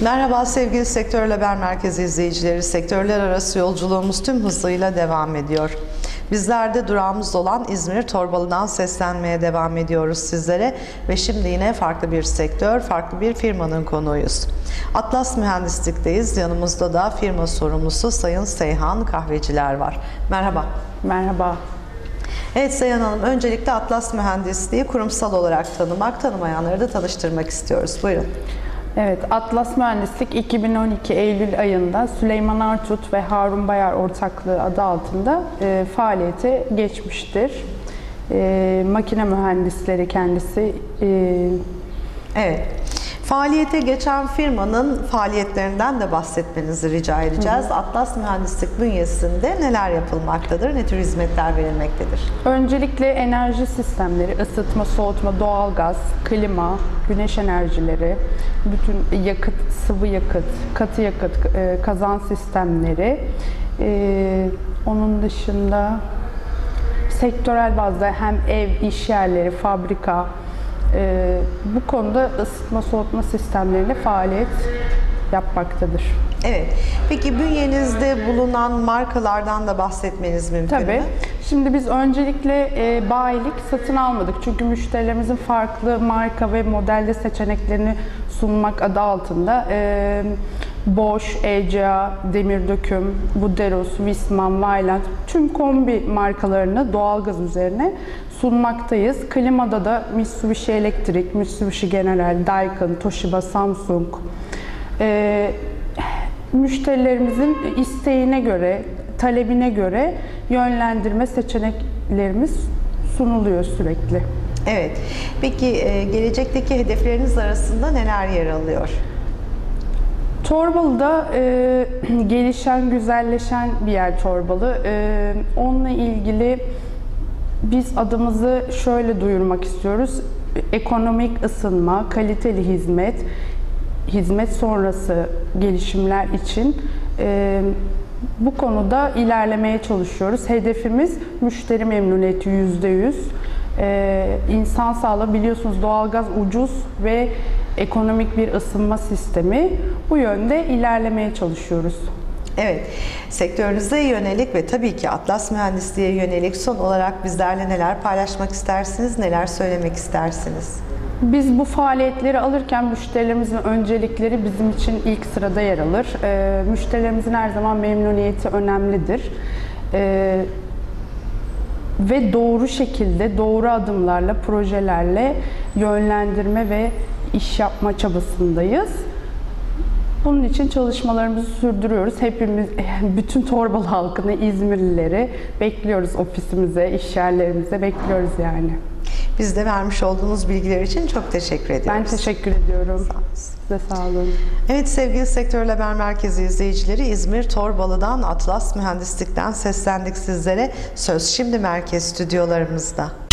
Merhaba sevgili Sektör Haber Merkezi izleyicileri. Sektörler arası yolculuğumuz tüm hızıyla devam ediyor. Bizler de durağımız olan İzmir Torbalı'dan seslenmeye devam ediyoruz sizlere ve şimdi yine farklı bir sektör, farklı bir firmanın konuğuyuz. Atlas Mühendislik'teyiz. Yanımızda da firma sorumlusu Sayın Seyhan Kahveciler var. Merhaba. Merhaba. Evet Seyhan Hanım, öncelikle Atlas Mühendisliği kurumsal olarak tanımak, tanımayanları da tanıştırmak istiyoruz. Buyurun. Evet, Atlas Mühendislik 2012 Eylül ayında Süleyman Artut ve Harun Bayar ortaklığı adı altında e, faaliyete geçmiştir. E, makine mühendisleri kendisi. E, Evet. Faaliyete geçen firmanın faaliyetlerinden de bahsetmenizi rica edeceğiz. Atlas Mühendislik bünyesinde neler yapılmaktadır, ne tür hizmetler verilmektedir? öncelikle enerji sistemleri, ısıtma, soğutma, doğalgaz, klima, güneş enerjileri, bütün yakıt, sıvı yakıt, katı yakıt, e, kazan sistemleri, e, onun dışında sektörel bazda hem ev, iş yerleri, fabrika, e, bu konuda ısıtma, soğutma sistemlerinde faaliyet yapmaktadır. Evet. Peki bünyenizde bulunan markalardan da bahsetmeniz mümkün Tabii. mü? Şimdi biz öncelikle e, bayilik satın almadık. Çünkü müşterilerimizin farklı marka ve modelde seçeneklerini sunmak adı altında e, Bosch, ECA, Demir Döküm, Buderos, Wisman, Vaillant tüm kombi markalarını doğalgaz üzerine sunmaktayız. Klimada da Mitsubishi Elektrik, Mitsubishi General, Daikin, Toshiba, Samsung, e, müşterilerimizin isteğine göre, talebine göre yönlendirme seçeneklerimiz sunuluyor sürekli. Evet. Peki e, gelecekteki hedefleriniz arasında neler yer alıyor? Torbalı'da e, gelişen, güzelleşen bir yer Torbalı. E, onunla ilgili biz adımızı şöyle duyurmak istiyoruz. Ekonomik ısınma, kaliteli hizmet, hizmet sonrası gelişimler için e, bu konuda ilerlemeye çalışıyoruz. Hedefimiz müşteri memnuniyeti yüzde yüz. E, insan sağlığı biliyorsunuz doğalgaz ucuz ve ekonomik bir ısınma sistemi. Bu yönde ilerlemeye çalışıyoruz. Evet, sektörünüze yönelik ve tabii ki Atlas Mühendisliğe yönelik son olarak bizlerle neler paylaşmak istersiniz, neler söylemek istersiniz? Biz bu faaliyetleri alırken müşterilerimizin öncelikleri bizim için ilk sırada yer alır. Ee, müşterilerimizin her zaman memnuniyeti önemlidir. Ee, ve doğru şekilde, doğru adımlarla, projelerle yönlendirme ve iş yapma çabasındayız. Bunun için çalışmalarımızı sürdürüyoruz. Hepimiz, bütün Torbalı halkını, İzmirlileri bekliyoruz ofisimize, iş yerlerimize bekliyoruz yani. Biz de vermiş olduğunuz bilgiler için çok teşekkür ediyoruz. Ben teşekkür ediyorum. Sağ olun. Size sağ olun. Evet sevgili Sektör Haber Merkezi izleyicileri İzmir Torbalı'dan Atlas Mühendislik'ten seslendik sizlere. Söz şimdi merkez stüdyolarımızda.